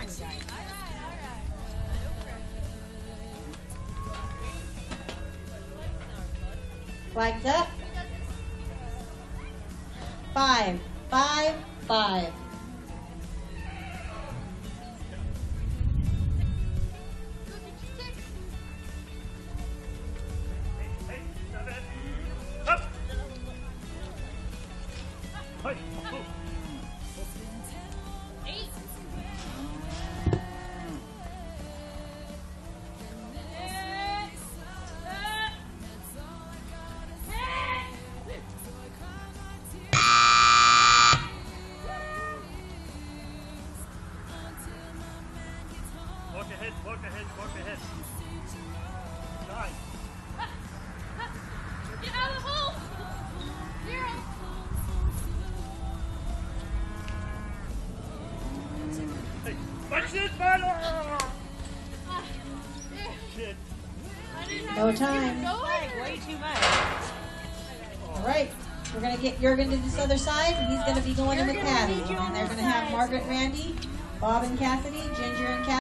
on, up. Five, five, five. Hey. Ahead, walk ahead, walk ahead. Nine. Get out of the hole! Zero. Hey, watch this man! Ah. Shit. I didn't have No time. keep it Flag going. way too much. All right. We're gonna get Jurgen to this other side, and he's gonna be going in with Jurgen, I Patty. need And they're gonna have. Margaret, Randy, Bob and Cassidy, Ginger and Cassidy.